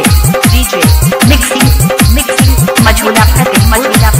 mixing mixing Majhola Fateh Majhola